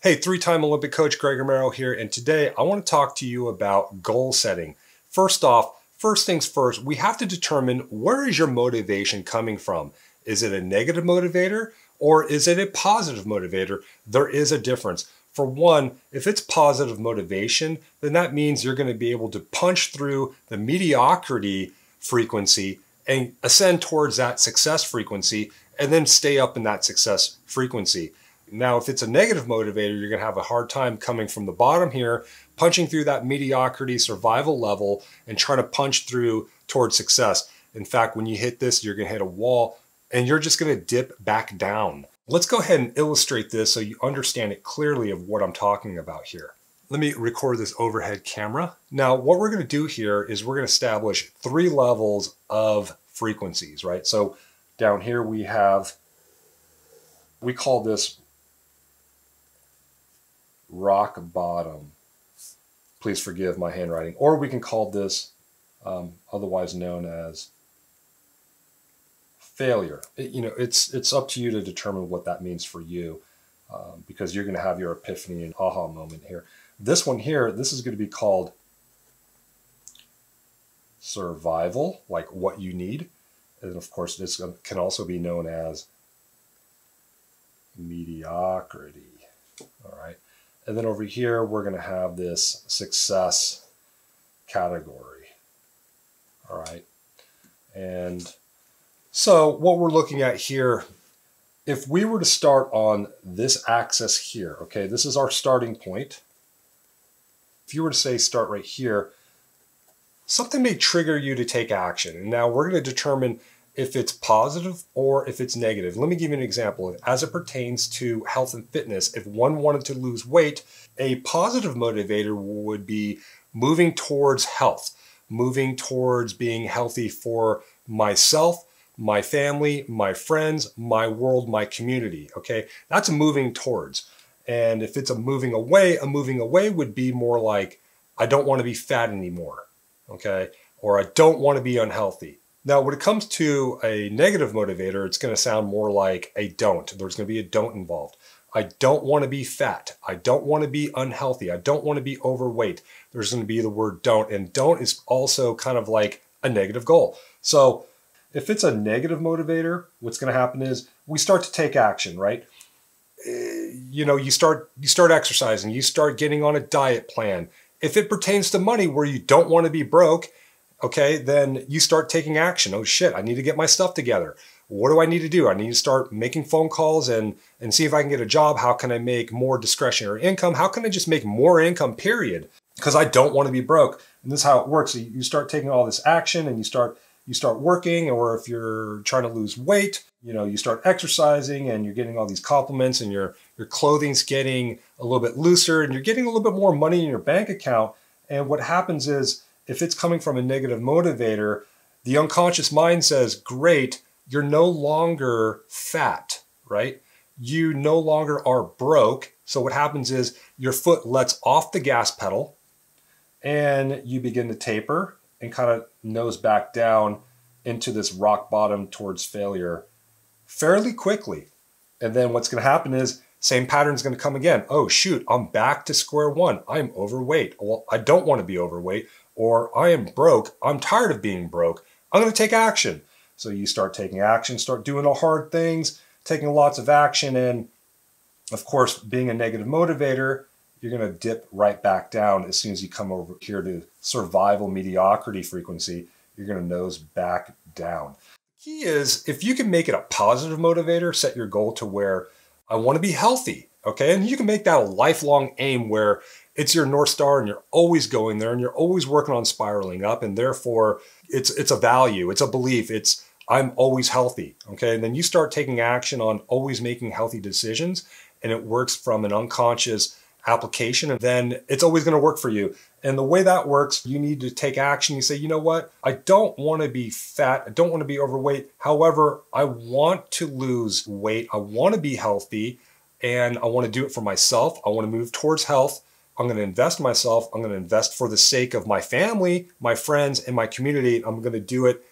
Hey, three time Olympic coach Greg Romero here, and today I want to talk to you about goal setting. First off, first things first, we have to determine where is your motivation coming from? Is it a negative motivator or is it a positive motivator? There is a difference. For one, if it's positive motivation, then that means you're going to be able to punch through the mediocrity frequency and ascend towards that success frequency and then stay up in that success frequency. Now, if it's a negative motivator, you're going to have a hard time coming from the bottom here, punching through that mediocrity survival level and trying to punch through towards success. In fact, when you hit this, you're going to hit a wall and you're just going to dip back down. Let's go ahead and illustrate this so you understand it clearly of what I'm talking about here. Let me record this overhead camera. Now, what we're going to do here is we're going to establish three levels of frequencies, right? So down here we have, we call this rock bottom. Please forgive my handwriting. Or we can call this um, otherwise known as failure. It, you know, it's it's up to you to determine what that means for you, um, because you're going to have your epiphany and aha moment here. This one here, this is going to be called survival, like what you need, and of course, this can also be known as mediocrity. All right. And then over here, we're going to have this success category. All right. And so what we're looking at here, if we were to start on this axis here, okay, this is our starting point. If you were to say start right here, something may trigger you to take action. And now we're going to determine if it's positive or if it's negative. Let me give you an example. As it pertains to health and fitness, if one wanted to lose weight, a positive motivator would be moving towards health, moving towards being healthy for myself, my family, my friends, my world, my community. Okay, that's a moving towards. And if it's a moving away, a moving away would be more like, I don't want to be fat anymore. Okay, or I don't want to be unhealthy. Now, when it comes to a negative motivator, it's going to sound more like a don't. There's going to be a don't involved. I don't want to be fat. I don't want to be unhealthy. I don't want to be overweight. There's going to be the word don't. And don't is also kind of like a negative goal. So if it's a negative motivator, what's going to happen is we start to take action, right? Eh, you know, you start you start exercising, you start getting on a diet plan. If it pertains to money where you don't want to be broke, okay, then you start taking action. Oh shit, I need to get my stuff together. What do I need to do? I need to start making phone calls and and see if I can get a job. How can I make more discretionary income? How can I just make more income, period? Because I don't want to be broke. And this is how it works. You start taking all this action and you start you start working, or if you're trying to lose weight, you know, you start exercising and you're getting all these compliments and your your clothing's getting a little bit looser and you're getting a little bit more money in your bank account. And what happens is if it's coming from a negative motivator, the unconscious mind says, Great, you're no longer fat, right? You no longer are broke. So what happens is your foot lets off the gas pedal and you begin to taper and kind of nose back down into this rock bottom towards failure fairly quickly. And then what's going to happen is same pattern is going to come again. Oh shoot, I'm back to square one. I'm overweight. Well, I don't want to be overweight or I am broke, I'm tired of being broke, I'm going to take action. So you start taking action, start doing the hard things, taking lots of action, and of course, being a negative motivator, you're going to dip right back down as soon as you come over here to survival mediocrity frequency. You're going to nose back down. The key is if you can make it a positive motivator, set your goal to where I want to be healthy. Okay. And you can make that a lifelong aim where it's your North Star and you're always going there and you're always working on spiraling up. And therefore, it's, it's a value, it's a belief, it's I'm always healthy. Okay. And then you start taking action on always making healthy decisions and it works from an unconscious application and then it's always going to work for you. And the way that works, you need to take action. You say, you know what? I don't want to be fat. I don't want to be overweight. However, I want to lose weight. I want to be healthy and I want to do it for myself. I want to move towards health. I'm going to invest myself. I'm going to invest for the sake of my family, my friends, and my community. I'm going to do it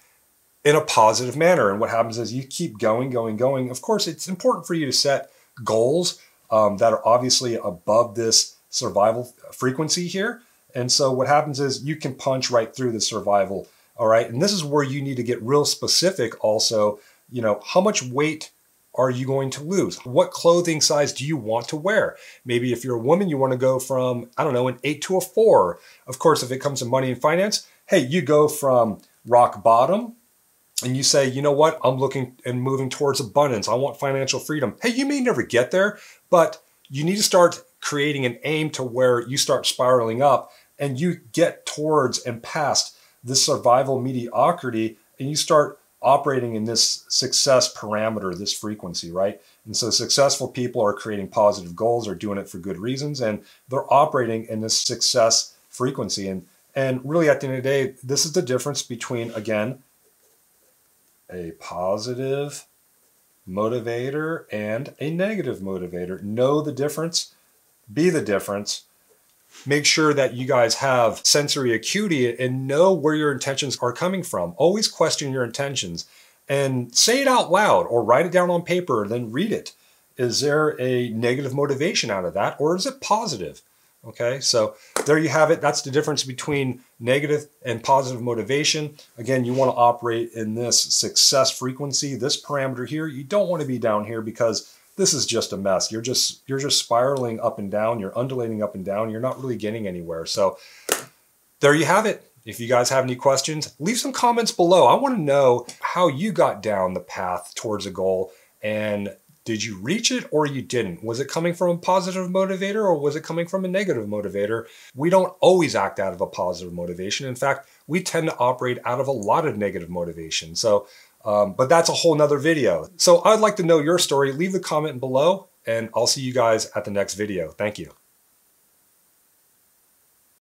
in a positive manner. And what happens is you keep going, going, going. Of course, it's important for you to set goals. um, that are obviously above this survival frequency here. And so what happens is you can punch right through the survival. All right. And this is where you need to get real specific also. You know, how much weight are you going to lose? What clothing size do you want to wear? Maybe if you're a woman, you want to go from, I don't know, an eight to a four. Of course, if it comes to money and finance, hey, you go from rock bottom and you say, you know what, I'm looking and moving towards abundance. I want financial freedom. Hey, you may never get there, but you need to start creating an aim to where you start spiraling up and you get towards and past this survival mediocrity and you start operating in this success parameter, this frequency, right? And so successful people are creating positive goals, are doing it for good reasons, and they're operating in this success frequency. And and really at the end of the day, this is the difference between, again, a positive motivator and a negative motivator. Know the difference, be the difference. Make sure that you guys have sensory acuity and know where your intentions are coming from. Always question your intentions and say it out loud or write it down on paper, and then read it. Is there a negative motivation out of that or is it positive? Okay, so there you have it. That's the difference between negative and positive motivation. Again, you want to operate in this success frequency, this parameter here. You don't want to be down here because this is just a mess. You're just you're just spiraling up and down. You're undulating up and down. You're not really getting anywhere. So there you have it. If you guys have any questions, leave some comments below. I want to know how you got down the path towards a goal and did you reach it or you didn't? Was it coming from a positive motivator or was it coming from a negative motivator? We don't always act out of a positive motivation. In fact, we tend to operate out of a lot of negative motivation. So, um, but that's a whole nother video. So I'd like to know your story. Leave the comment below and I'll see you guys at the next video. Thank you.